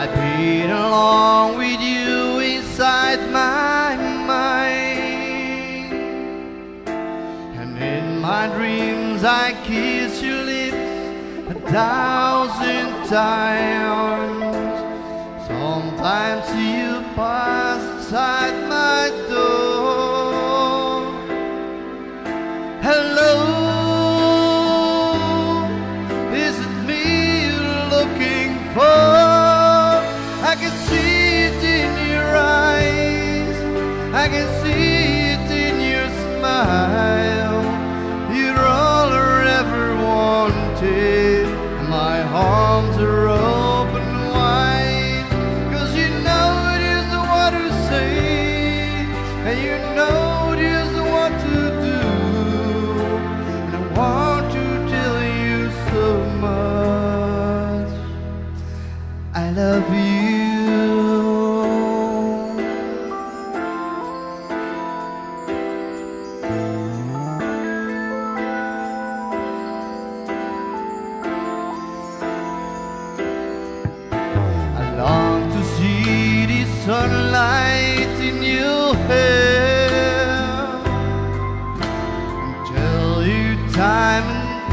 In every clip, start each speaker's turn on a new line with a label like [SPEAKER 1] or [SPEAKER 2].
[SPEAKER 1] I belong with you inside my mind. And in my dreams I kiss your lips a thousand times. Sometimes you pass beside my door.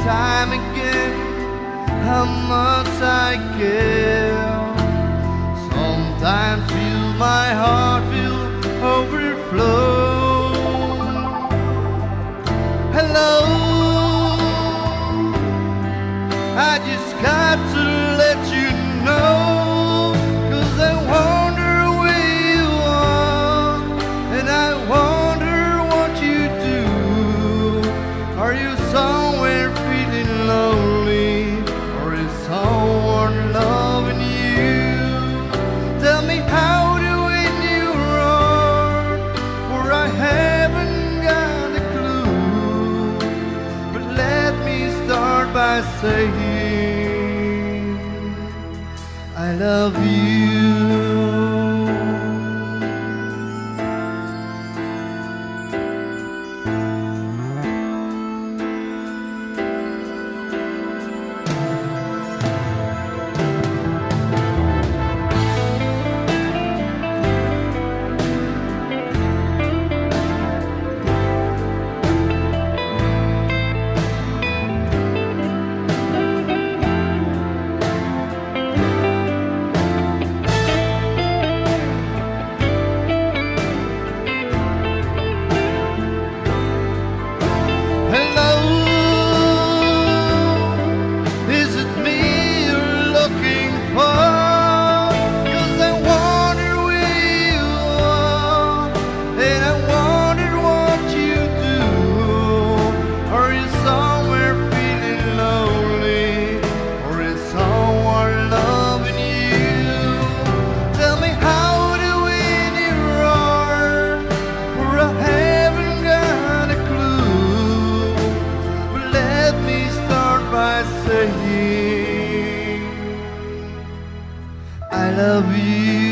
[SPEAKER 1] time again how much I care. Sometimes feel my heart. say saying I love you. ऐसे I love you.